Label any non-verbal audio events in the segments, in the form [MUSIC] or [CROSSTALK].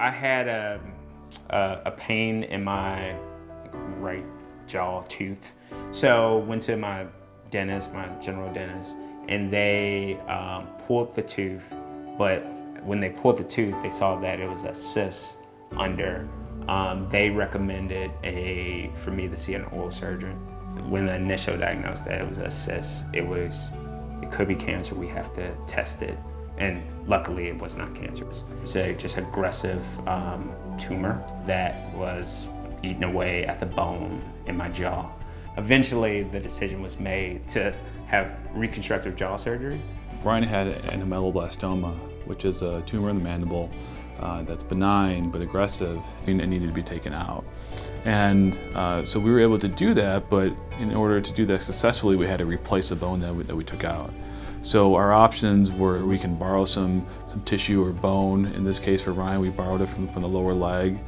I had a, a, a pain in my right jaw tooth. So went to my dentist, my general dentist, and they um, pulled the tooth, but when they pulled the tooth, they saw that it was a cyst under. Um, they recommended a for me to see an oral surgeon. When the initial diagnosis that it was a cyst, it was it could be cancer. We have to test it, and luckily it was not cancerous. It was a just aggressive um, tumor that was eating away at the bone in my jaw. Eventually, the decision was made to have reconstructive jaw surgery. Ryan had an ameloblastoma, which is a tumor in the mandible uh, that's benign but aggressive and it needed to be taken out. And uh, so we were able to do that, but in order to do that successfully, we had to replace the bone that we, that we took out. So our options were we can borrow some, some tissue or bone. In this case for Ryan, we borrowed it from, from the lower leg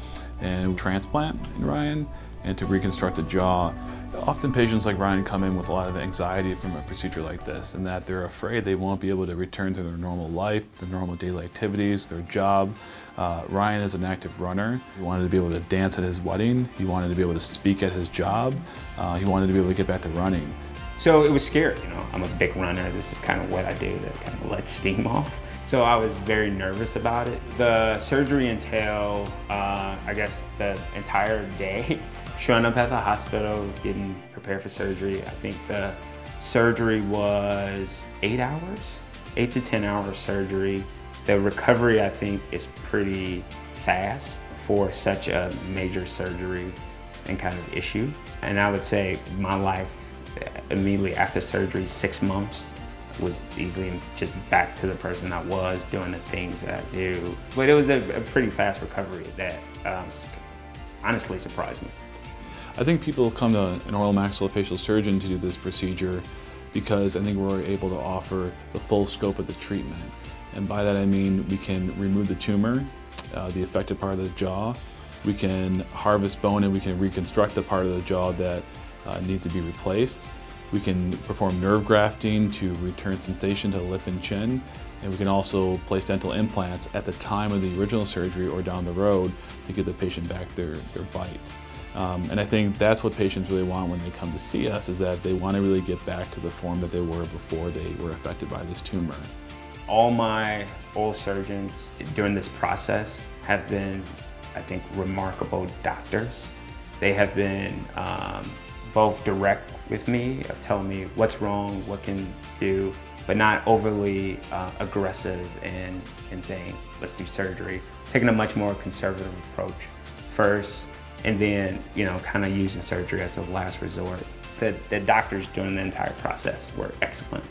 and transplant in Ryan and to reconstruct the jaw. Often patients like Ryan come in with a lot of anxiety from a procedure like this and that they're afraid they won't be able to return to their normal life, their normal daily activities, their job. Uh, Ryan is an active runner. He wanted to be able to dance at his wedding. He wanted to be able to speak at his job. Uh, he wanted to be able to get back to running. So it was scary, you know, I'm a big runner. This is kind of what I do to kind of let steam [LAUGHS] off. So I was very nervous about it. The surgery entailed, uh, I guess, the entire day [LAUGHS] showing up at the hospital, getting prepared for surgery. I think the surgery was eight hours, eight to 10 hours surgery. The recovery, I think, is pretty fast for such a major surgery and kind of issue. And I would say my life immediately after surgery, six months, was easily just back to the person I was, doing the things that I do. But it was a, a pretty fast recovery that um, honestly surprised me. I think people come to an oral maxillofacial surgeon to do this procedure because I think we're able to offer the full scope of the treatment. And by that I mean we can remove the tumor, uh, the affected part of the jaw, we can harvest bone and we can reconstruct the part of the jaw that uh, needs to be replaced. We can perform nerve grafting to return sensation to the lip and chin. And we can also place dental implants at the time of the original surgery or down the road to give the patient back their, their bite. Um, and I think that's what patients really want when they come to see us is that they want to really get back to the form that they were before they were affected by this tumor. All my oral surgeons during this process have been, I think, remarkable doctors. They have been um, both direct with me of telling me what's wrong, what can do, but not overly uh, aggressive and, and saying, let's do surgery. Taking a much more conservative approach first, and then, you know, kind of using surgery as a last resort. The, the doctors during the entire process were excellent.